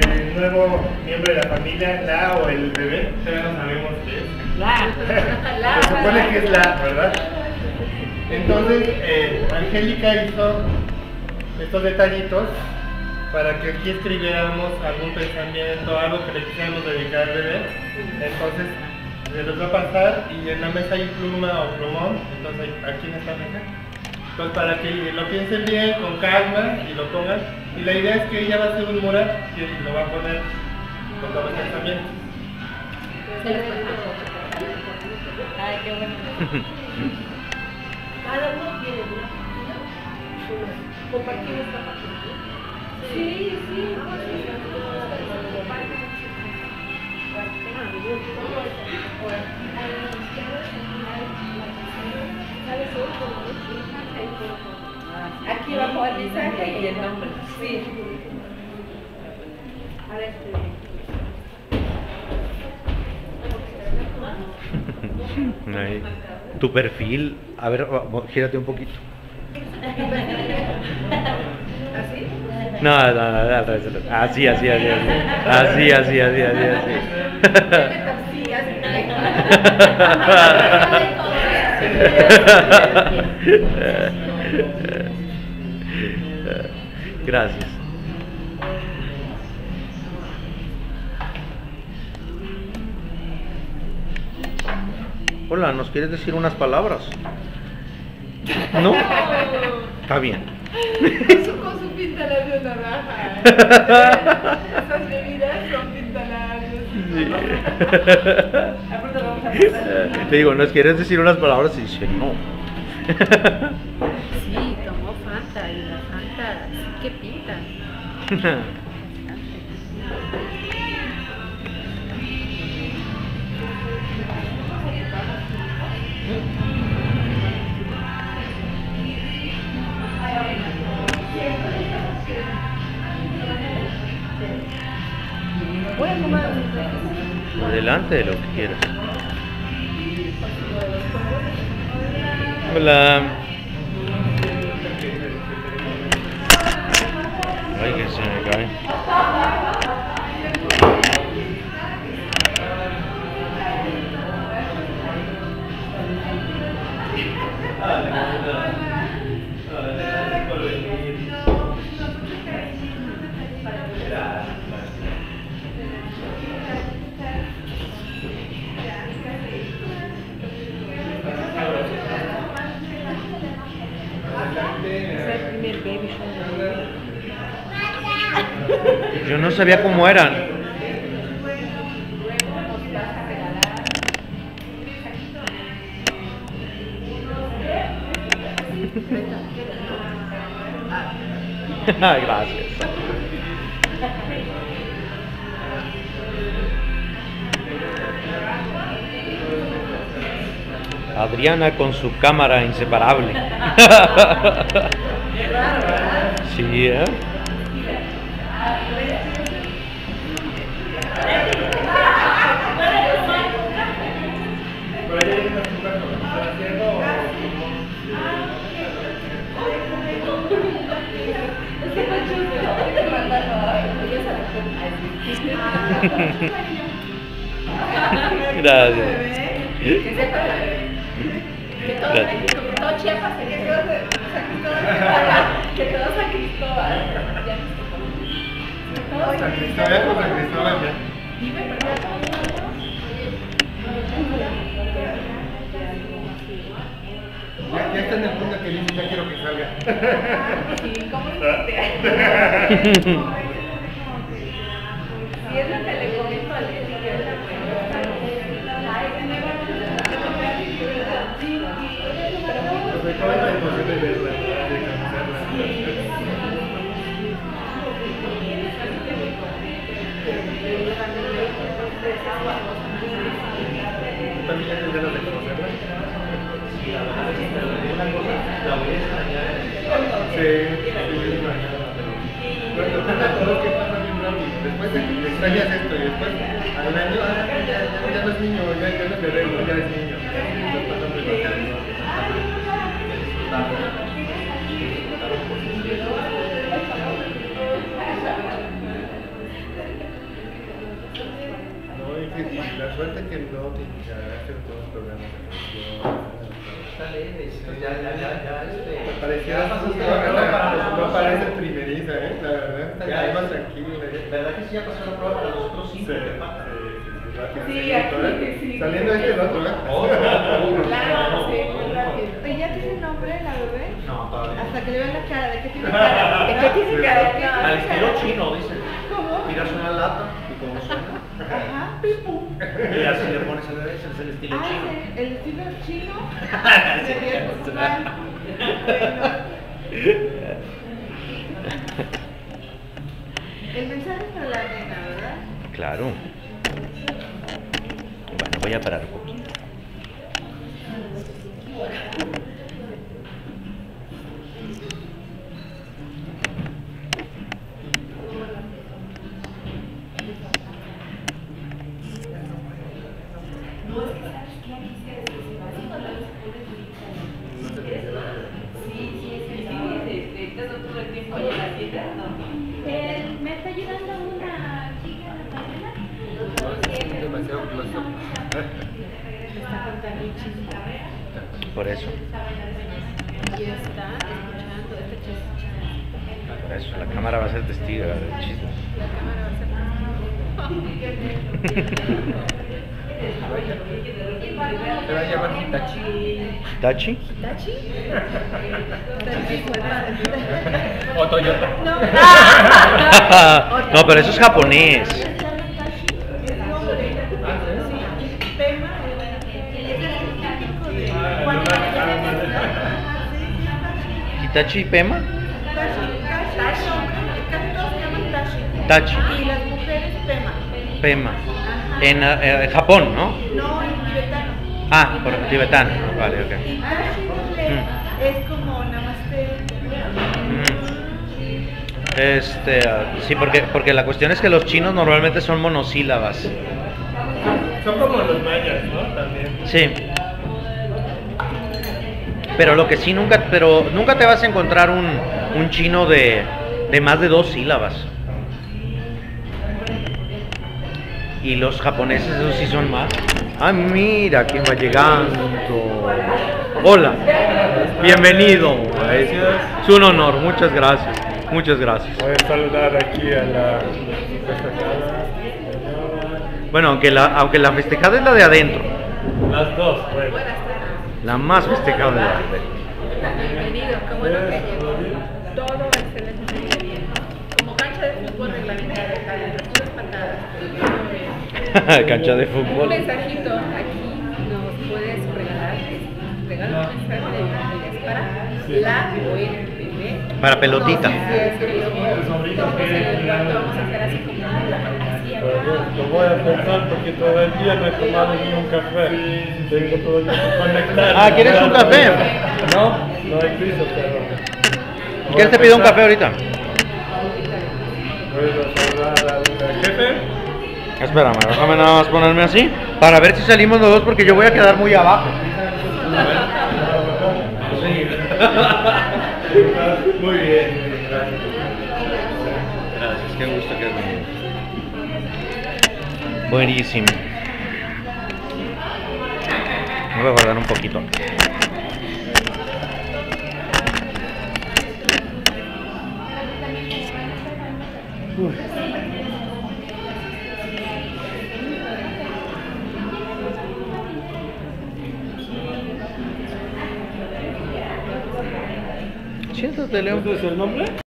el nuevo miembro de la familia, la o el bebé, todavía no sabemos qué es. La. Se supone que es la, ¿verdad? Entonces, eh, Angélica hizo estos detallitos para que aquí escribiéramos algún pensamiento, algo que le quisiéramos dedicar al bebé. Entonces, se los va a pasar y en la mesa hay pluma o plumón, entonces aquí en esta mesa. Entonces, para que lo piensen bien, con calma y lo pongan. Y la idea es que ella va a hacer un mural y lo va a poner con los pensamientos. Ay, qué bueno. Cada uno tiene una. Compartir esta página. Sí, sí. Aquí abajo el mensaje y el nombre. Sí. A ver, Ahí. Tu perfil, a ver, gírate un poquito. ¿así? No, no, no, así, así, así, así, así, así, así, así, así. Sí, así. Gracias. Hola, ¿nos quieres decir unas palabras? ¿No? Está bien. Con su pintalabios naranja. Esas bebidas son pintalabios. Te digo, ¿nos quieres decir unas palabras? Y dice, no. Sí, Adelante de lo que quieras. Hola. we said It's like we baby shower. Yo no sabía cómo eran. Gracias. Adriana con su cámara inseparable. Sí, ¿eh? Gracias. Gracias. Que todos San Cristóbal, Cristóbal. Dime, Ya, ya está en el punto que dice, ya quiero que salga. Ah, sí, ¿cómo Después extrañas esto y después ya, no es niño, ya, ya no es no, niño. Y la suerte que no te todos los programas de. Ya, ya, ya, ya, este. No, la parece primeriza, ¿eh? La verdad. Ya, Ya, más tranquilo. ¿eh? ¿Verdad que sí ya pasó la prueba para los otros Sí, cinco? sí, que faltan? sí, sí, rápido. Sí, Sí, aquí, ¿eh? sí. Saliendo este el otro, ¿eh? Claro, sí, muy rápido. ¿ya tiene nombre la bebé? No, todavía. Hasta que le vean la cara, ¿de qué tiene cara? ¿De qué tiene cara? ¿De qué tiene Al estilo chino, dice. Tiras una lata y como suena. Ajá, pim, pum. Y así le pones el bebé, es el estilo Ah, chino. ¿el- el estilo chino. Sí. El mensaje es para la nena, ¿verdad? Claro. Bueno, voy a parar un poquito. Por eso, Y está escuchando este por eso. La cámara va a ser testigo del chisme. La cámara va a Te va a llamar Hitachi. ¿Tachi? ser. ¿Tachi? Tachi suena. O Toyota. No. no, pero eso es japonés. ¿Hitachi y Pema? Tachi. Y las mujeres Pema. Pema. Ajá. En eh, Japón, ¿no? No, en tibetano. Ah, por tibetano. Vale, ok. En inglés es como namaste. Mm. Este, ah, sí, porque, porque la cuestión es que los chinos normalmente son monosílabas. Son como los mayas, ¿no? También. Sí. Pero lo que sí nunca, pero nunca te vas a encontrar un, un chino de, de más de dos sílabas. Y los japoneses, esos sí son más. Ah, mira quién va llegando. Hola, bienvenido. Es, es un honor, muchas gracias. Muchas gracias. Voy a saludar aquí a la festejada. Bueno, aunque la, aunque la festejada es la de adentro, Las dos, bueno. Tardes. la más festejada es la de adentro. Bienvenido, qué bueno que llegó. Todo excelentemente bien. Como cancha de fútbol reglamentaria, adentro, puras patadas. Cancha de Un fútbol. mensajito aquí nos puedes regalar, es- regala un mensaje de para la o el bebé. Para pelotita. Lo voy a pensar porque todavía no he tomado ni un café. Tengo todo el tiempo conectado. Ah, ¿quieres un café? No, no hay prisa, pero. ¿Quieres te pido un café ahorita? Voy a saludar al jefe. Espérame, déjame nada más ponerme así para ver si salimos los dos porque yo voy a quedar muy abajo. Muy bien, gracias. Gracias, qué gusto que has venido. Buenísimo. Voy a guardar un poquito. Leo. ¿Ese es el nombre?